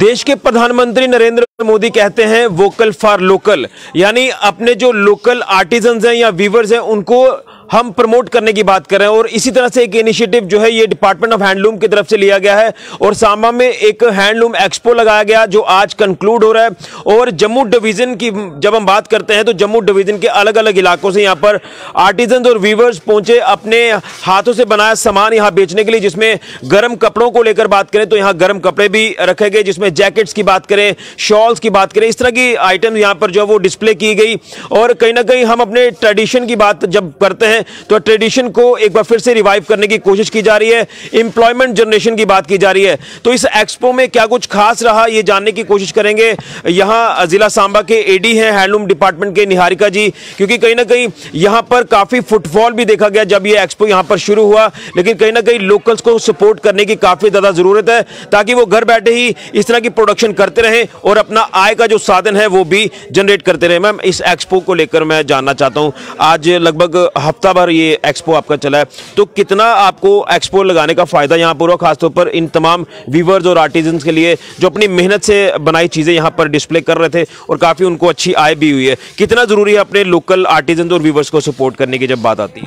देश के प्रधानमंत्री नरेंद्र मोदी कहते हैं वोकल फॉर लोकल यानी अपने जो लोकल आर्टिजन हैं या व्यूवर्स हैं, उनको हम प्रमोट करने की बात कर रहे हैं और इसी तरह से एक इनिशिएटिव जो है, ये डिपार्टमेंट ऑफ़ हैंडलूम की तरफ़ से लिया गया है और सांबा में एक हैंडलूम एक्सपो लगाया गया जो आज कंक्लूड हो रहा है। और जम्मू डिवीज़न की जब हम बात करते हैं तो जम्मू डिवीज़न के अलग अलग इलाकों से यहाँ पर आर्टिजन और वीवर्स पहुँचे अपने हाथों से बनाया सामान यहाँ बेचने के लिए, जिसमें गर्म कपड़ों को लेकर बात करें तो यहाँ गर्म कपड़े भी रखे गए, जिसमें जैकेट्स की बात करें शॉल्स की बात करें, इस तरह की आइटम यहाँ पर जो है वो डिस्प्ले की गई। और कहीं ना कहीं हम अपने ट्रेडिशन की बात जब करते हैं हैं। तो ट्रेडिशन को एक बार फिर से रिवाइव करने की कोशिश की जा रही है। इंप्लॉयमेंट जनरेशन की बात की जा रही है। तो इस एक्सपो में क्या कुछ खास रहा, ये जानने की कोशिश करेंगे। यहाँ जिला सांबा के एडी हैं हैंडलूम डिपार्टमेंट के निहारिका जी। क्योंकि कहीं ना कहीं यहाँ पर काफ़ी फुटफॉल भी देखा गया जब ये एक्सपो यहाँ पर शुरू हुआ। लेकिन कहीं ना कहीं लोकल्स को सपोर्ट करने की काफ़ी ज़्यादा ज़रूरत है, ताकि वो घर बैठे ही इस तरह की प्रोडक्शन करते रहें और अपना आय का जो साधन है वो भी जनरेट करते रहे। मैम, इस एक्सपो को लेकर मैं जानना चाहता हूँ। आज लगभग हफ़्ता हफ़्ता भर ये एक्सपो आपका चला है। तो कितना आपको एक्सपो लगाने का फ़ायदा यहाँ पर हुआ, खासतौर पर इन तमाम व्यूवर्स और आर्टिजन के लिए जो अपनी मेहनत से बनाई चीज़ें यहाँ पर डिस्प्ले कर रहे थे और काफ़ी उनको अच्छी आय भी हुई है। कितना ज़रूरी है अपने लोकल आर्टिजन और व्यूवर्स को सपोर्ट करने की जब बात आती है?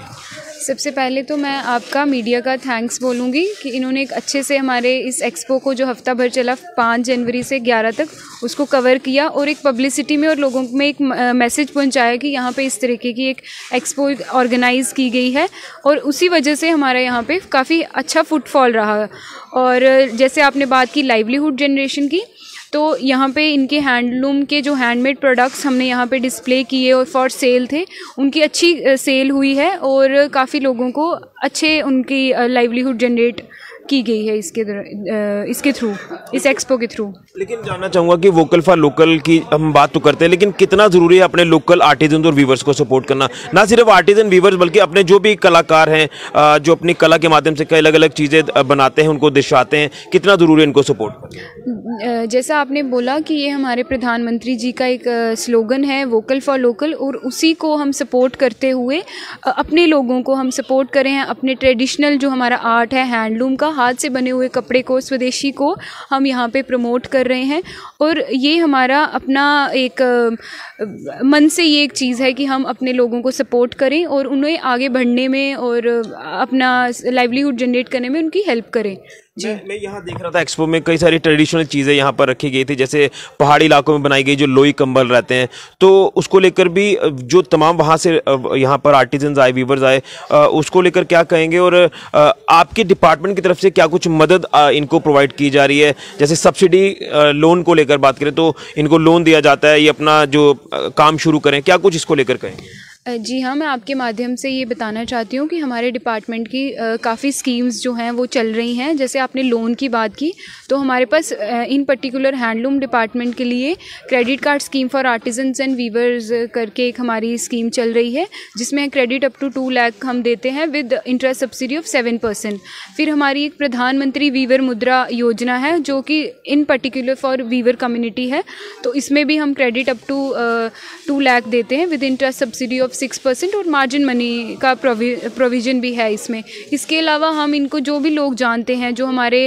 सबसे पहले तो मैं आपका मीडिया का थैंक्स बोलूँगी कि इन्होंने एक अच्छे से हमारे इस एक्सपो को जो हफ़्ता भर चला, पाँच जनवरी से ग्यारह तक, उसको कवर किया और एक पब्लिसिटी में और लोगों में एक मैसेज पहुँचाया कि यहाँ पे इस तरीके की एक एक्सपो ऑर्गेनाइज़ की गई है और उसी वजह से हमारा यहाँ पे काफ़ी अच्छा फुटफॉल रहा। और जैसे आपने बात की लाइवलीहुड जनरेशन की तो यहाँ पे इनके हैंडलूम के जो हैंडमेड प्रोडक्ट्स हमने यहाँ पे डिस्प्ले किए और फॉर सेल थे, उनकी अच्छी सेल हुई है और काफ़ी लोगों को अच्छे उनकी लाइवलीहुड जनरेट की गई है इसके इसके थ्रू इस एक्सपो के थ्रू लेकिन जानना चाहूँगा कि वोकल फॉर लोकल की हम बात तो करते हैं लेकिन कितना ज़रूरी है अपने लोकल आर्टिजन और वीवर्स को सपोर्ट करना? ना सिर्फ़ आर्टिजन वीवर्स बल्कि अपने जो भी कलाकार हैं जो अपनी कला के माध्यम से कई अलग अलग चीज़ें बनाते हैं उनको दर्शाते हैं कितना ज़रूरी है इनको सपोर्ट जैसा आपने बोला कि ये हमारे प्रधानमंत्री जी का एक स्लोगन है वोकल फॉर लोकल और उसी को हम सपोर्ट करते हुए अपने लोगों को हम सपोर्ट करें अपने ट्रेडिशनल जो हमारा आर्ट है हैंडलूम का हाथ से बने हुए कपड़े को, स्वदेशी को हम यहाँ पे प्रमोट कर रहे हैं। और ये हमारा अपना एक मन से ये एक चीज़ है कि हम अपने लोगों को सपोर्ट करें और उन्हें आगे बढ़ने में और अपना लाइवलीहुड जनरेट करने में उनकी हेल्प करें। मैं, मैं यहाँ देख रहा था एक्सपो में कई सारी ट्रेडिशनल चीज़ें यहाँ पर रखी गई थी जैसे पहाड़ी इलाकों में बनाई गई जो लोई कंबल रहते हैं। तो उसको लेकर भी जो तमाम वहाँ से यहाँ पर आर्टिजन आए वीवर्स आए उसको लेकर क्या कहेंगे और आपके डिपार्टमेंट की तरफ़ से क्या कुछ मदद इनको प्रोवाइड की जा रही है? जैसे सब्सिडी लोन को लेकर बात करें तो इनको लोन दिया जाता है ये अपना जो काम शुरू करें क्या कुछ इसको लेकर कहेंगे? जी हाँ मैं आपके माध्यम से ये बताना चाहती हूँ कि हमारे डिपार्टमेंट की काफ़ी स्कीम्स जो हैं वो चल रही हैं। जैसे आपने लोन की बात की तो हमारे पास इन पर्टिकुलर हैंडलूम डिपार्टमेंट के लिए credit card scheme for artisans and weavers करके एक हमारी स्कीम चल रही है, जिसमें credit up to two lakh हम देते हैं with interest subsidy of seven percent फिर हमारी एक प्रधानमंत्री वीवर मुद्रा योजना है, जो कि in particular for weaver community है तो इसमें भी हम credit up to two lakh देते हैं with interest subsidy of six percent और मार्जिन मनी का प्रोविज़न भी है इसमें। इसके अलावा हम इनको जो भी लोग जानते हैं, जो हमारे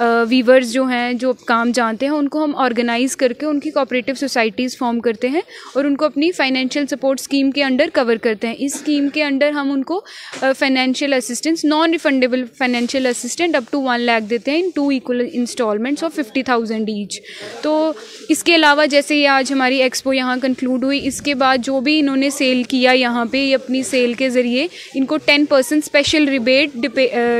वीवर्स जो हैं, जो काम जानते हैं, उनको हम ऑर्गेनाइज़ करके उनकी कोऑपरेटिव सोसाइटीज़ फॉर्म करते हैं और उनको अपनी फाइनेंशियल सपोर्ट स्कीम के अंडर कवर करते हैं। इस स्कीम के अंडर हम उनको financial assistance non refundable financial assistant up to one lakh देते हैं in two equal instalments of fifty thousand each तो इसके अलावा जैसे ये आज हमारी एक्सपो यहाँ कंक्लूड हुई, इसके बाद जो भी इन्होंने सेल किया यहाँ पे ये अपनी सेल के ज़रिए इनको ten percent special rebate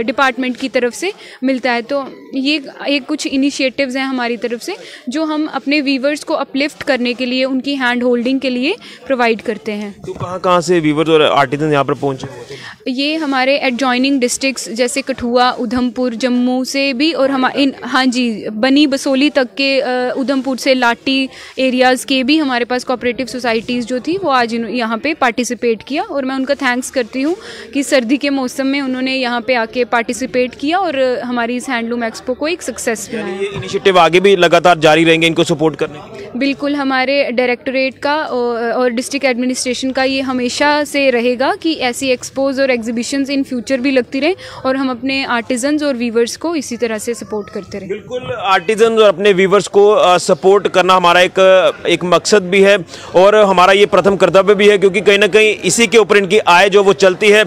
department की तरफ़ से मिलता है। तो ये एक कुछ इनिशिएटिव्स हैं हमारी तरफ़ से, जो हम अपने वीवर्स को अपलिफ्ट करने के लिए, उनकी हैंड होल्डिंग के लिए प्रोवाइड करते हैं। तो कहाँ कहाँ से वीवर्स और आर्टिजन यहाँ पर पहुँचे? ये हमारे एडजॉइनिंग डिस्ट्रिक्ट्स जैसे कठुआ उधमपुर जम्मू से भी और हम इन हाँ जी बनी बसोली तक के उधमपुर से लाटी एरियाज़ के भी हमारे पास कोऑपरेटिव सोसाइटीज़ जो थी वो आज यहाँ पे पार्टिसिपेट किया और मैं उनका थैंक्स करती हूँ कि सर्दी के मौसम में उन्होंने यहाँ पे आके पार्टिसिपेट किया और हमारी इस हैंडलूम एक्सपो को एक सक्सेस बनाया। ये इनिशिएटिव आगे भी लगातार जारी रहेंगे इनको सपोर्ट करने बिल्कुल हमारे डायरेक्टोरेट का और डिस्ट्रिक्ट एडमिनिस्ट्रेशन का ये हमेशा से रहेगा कि ऐसी एक्सपोज और एग्जीबिशंस इन फ्यूचर भी लगती रहे और हम अपने आर्टिजन्स और वीवर्स को इसी तरह से सपोर्ट करते रहें। बिल्कुल आर्टिजन और अपने वीवर्स को सपोर्ट करना हमारा एक एक मकसद भी है और हमारा ये प्रथम कर्तव्य भी है क्योंकि कहीं ना कहीं इसी के ऊपर इनकी आय जो वो चलती है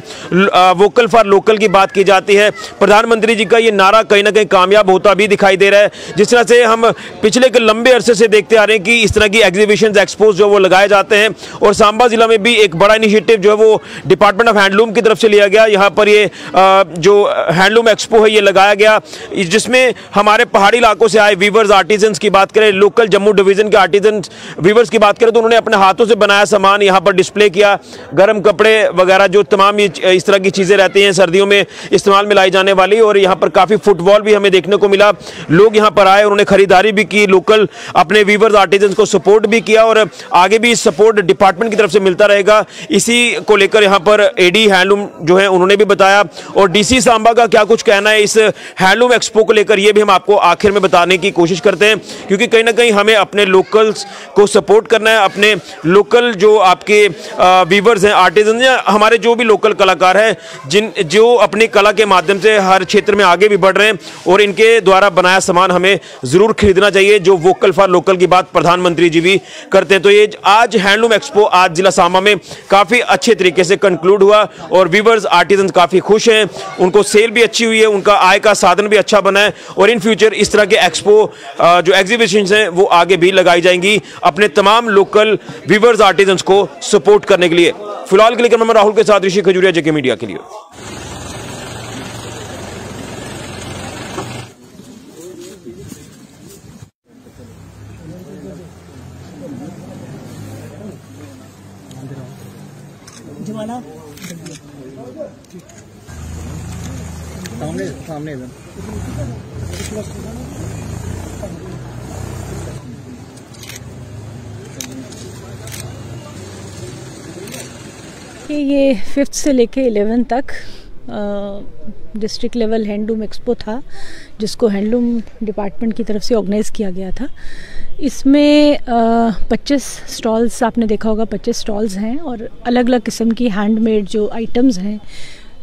वोकल फॉर लोकल की बात की जाती है। प्रधानमंत्री जी का ये नारा कहीं ना कहीं कामयाब होता भी दिखाई दे रहा है। जिस तरह से हम पिछले के लंबे अरसे से देखते आ रहे हैं कि इस तरह की एग्जीबिशन एक्सपोज जो वो लगाए जाते हैं। और सांबा जिला में भी एक बड़ा इनिशिएटिव जो है वो डिपार्टमेंट ऑफ़ हैंडलूम की तरफ़ से लिया गया। यहाँ पर ये जो हैंडलूम एक्सपो है, ये लगाया गया। जिसमें हमारे पहाड़ी इलाकों से आए वीवर्स आर्टिजन की बात करें लोकल जम्मू डिवीज़न के आर्टिजन वीवर्स की बात करें तो उन्होंने अपने हाथों से बनाया सामान, यहाँ पर डिस्प्ले किया। गर्म कपड़े वगैरह जो तमाम इस तरह की चीज़ें रहती हैं सर्दियों में इस्तेमाल में लाई जाने वाली। और यहाँ पर काफ़ी फुटबॉल भी हमें देखने को मिला। लोग यहाँ पर आए, उन्होंने खरीदारी भी की। लोकल अपने वीवर्स आर्टिजन को सपोर्ट भी किया और आगे भी सपोर्ट डिपार्टमेंट की तरफ़ से मिलता रहेगा। इसी को लेकर यहाँ पर एडी हैंडलूम जो है, उन्होंने भी बताया। और डीसी सांबा का क्या कुछ कहना है इस हैंडलूम एक्सपो को लेकर, ये भी हम आपको आखिर में बताने की कोशिश करते हैं। क्योंकि कहीं ना कहीं हमें अपने लोकल्स को सपोर्ट करना है, अपने लोकल जो आपके वीवर्स हैं आर्टिजन हैं हमारे जो भी लोकल कलाकार हैं, जिन, जो अपनी कला के माध्यम से हर क्षेत्र में आगे भी बढ़ रहे हैं और इनके द्वारा बनाया सामान हमें ज़रूर खरीदना चाहिए। जो वोकल फॉर लोकल की बात प्रधानमंत्री जी भी करते हैं। तो ये आज हैंडलूम एक्सपो, आज जिला सामा में काफ़ी अच्छे तरीके से कंक्लूड हुआ और वीवर्स आर्टिजन काफ़ी खुश हैं। उनको सेल भी अच्छी हुई है, उनका आय का साधन भी अच्छा बना है और इन फ्यूचर इस तरह के एक्सपो जो एग्जीबिशन हैं, वो आगे भी लगाई जाएँगी अपने तमाम लोकल वीवर्स आर्टिजन को सपोर्ट करने के लिए। फ़िलहाल के लिए मैं राहुल के साथ ऋषि खजूरिया, जेके मीडिया के लिए। सामने सामने इधर। ये फिफ्थ से लेके इलेवेंथ तक डिस्ट्रिक्ट लेवल हैंडलूम एक्सपो था, जिसको हैंडलूम डिपार्टमेंट की तरफ़ से ऑर्गेनाइज़ किया गया था। इसमें पच्चीस स्टॉल्स आपने देखा होगा, पच्चीस स्टॉल्स हैं और अलग अलग किस्म की हैंडमेड जो आइटम्स हैं,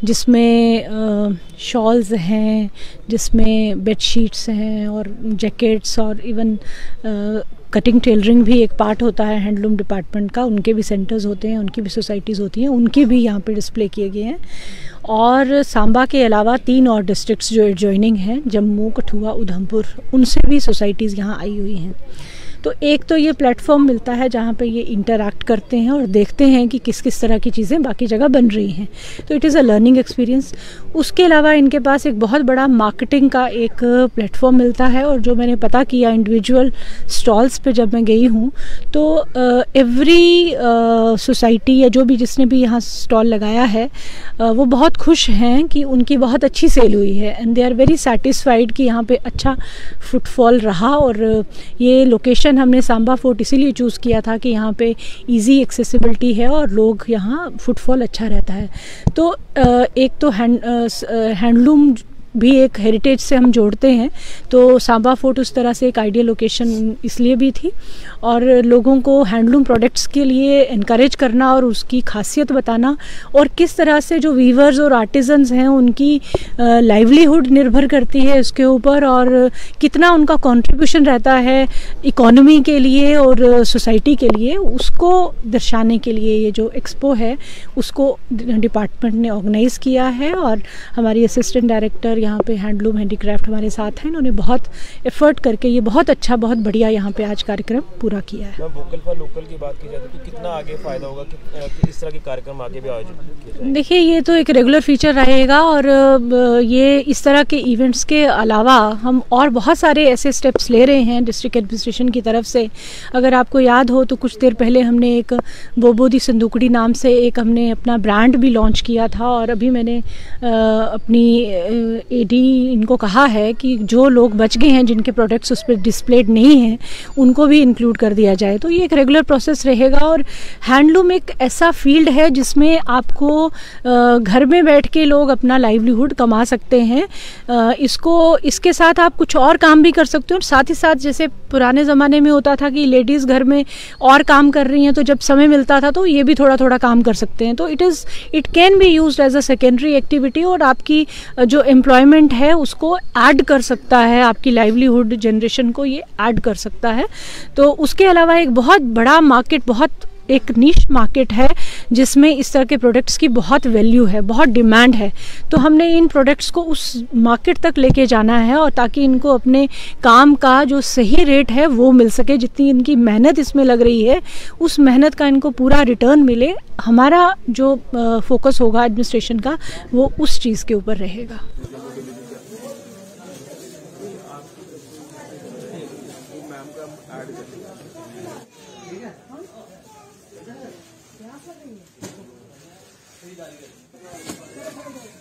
जिसमें शॉल्स हैं, जिसमें बेडशीट्स हैं और जैकेट्स और इवन कटिंग टेलरिंग भी एक पार्ट होता है हैंडलूम डिपार्टमेंट का, उनके भी सेंटर्स होते हैं, उनकी भी सोसाइटीज़ होती हैं, उनके भी यहाँ पे डिस्प्ले किए गए हैं। और सांबा के अलावा तीन और डिस्ट्रिक्ट्स जो एडजॉइनिंग हैं, जम्मू, कठुआ, उधमपुर, उनसे भी सोसाइटीज़ यहाँ आई हुई हैं। तो एक तो ये प्लेटफॉर्म मिलता है जहाँ पे ये इंटरैक्ट करते हैं और देखते हैं कि किस किस तरह की चीज़ें बाकी जगह बन रही हैं। तो it is a learning experience उसके अलावा इनके पास एक बहुत बड़ा मार्केटिंग का एक प्लेटफॉर्म मिलता है और जो मैंने पता किया इंडिविजुअल स्टॉल्स पे जब मैं गई हूँ तो एवरी सोसाइटी या जो भी जिसने भी यहाँ स्टॉल लगाया है वो बहुत खुश हैं कि उनकी बहुत अच्छी सेल हुई है and they are very satisfied कि यहाँ पे अच्छा फुटफॉल रहा और ये लोकेशन लोकेशन हमने सांबा फोर्ट इसीलिए चूज़ किया था कि यहाँ पे इजी एक्सेसिबिलिटी है और लोग यहाँ फुटफॉल अच्छा रहता है। तो एक तो हैंड हैंडलूम भी एक हेरिटेज से हम जोड़ते हैं। तो सांबा फोर्ट उस तरह से एक आइडियल लोकेशन इसलिए भी थी और लोगों को हैंडलूम प्रोडक्ट्स के लिए इनक्रेज करना और उसकी खासियत बताना और किस तरह से जो वीवर्स और आर्टिजन्स हैं, उनकी लाइवलीहुड निर्भर करती है उसके ऊपर और कितना उनका कंट्रीब्यूशन रहता है इकोनॉमी के लिए और सोसाइटी के लिए, उसको दर्शाने के लिए ये जो एक्सपो है, उसको डिपार्टमेंट ने ऑर्गेनाइज़ किया है और हमारी असिस्टेंट डायरेक्टर यहाँ पे हैंडलूम हैंडीक्राफ्ट हमारे साथ हैं। इन्होंने बहुत एफर्ट करके ये बहुत अच्छा बहुत बढ़िया यहाँ पे आज कार्यक्रम पूरा किया है। वोकल फॉर लोकल की बात की जाए तो कितना आगे फ़ायदा होगा? कि इस तरह के कार्यक्रम आगे भी आयोजित देखिए ये तो एक रेगुलर फीचर रहेगा और ये इस तरह के इवेंट्स के अलावा हम और बहुत सारे ऐसे स्टेप्स ले रहे हैं डिस्ट्रिक्ट एडमिनिस्ट्रेशन की तरफ़ से। अगर आपको याद हो तो कुछ देर पहले हमने एक बोबोदी संदूकड़ी नाम से एक हमने अपना ब्रांड भी लॉन्च किया था और अभी मैंने अपनी एडी इनको कहा है कि जो लोग बच गए हैं, जिनके प्रोडक्ट्स उस पर डिस्प्लेड नहीं हैं, उनको भी इंक्लूड कर दिया जाए। तो ये एक रेगुलर प्रोसेस रहेगा और हैंडलूम एक ऐसा फ़ील्ड है जिसमें आपको घर में बैठ के लोग अपना लाइवलीहुड कमा सकते हैं। इसको, इसके साथ आप कुछ और काम भी कर सकते हो और साथ ही साथ जैसे पुराने ज़माने में होता था कि लेडीज़ घर में और काम कर रही हैं तो जब समय मिलता था तो ये भी थोड़ा थोड़ा काम कर सकते हैं। तो it is it can be use as a secondary activity और आपकी जो एम्प्लॉयमेंट है, उसको ऐड कर सकता है, आपकी लाइवलीहुड जनरेशन को ये ऐड कर सकता है। तो उसके अलावा एक बहुत बड़ा मार्केट बहुत एक नीश मार्केट है, जिसमें इस तरह के प्रोडक्ट्स की बहुत वैल्यू है, बहुत डिमांड है। तो हमने इन प्रोडक्ट्स को उस मार्केट तक लेके जाना है और ताकि इनको अपने काम का जो सही रेट है, वो मिल सके। जितनी इनकी मेहनत इसमें लग रही है, उस मेहनत का इनको पूरा रिटर्न मिले। हमारा जो फोकस होगा एडमिनिस्ट्रेशन का, वो उस चीज़ के ऊपर रहेगा। नहीं है।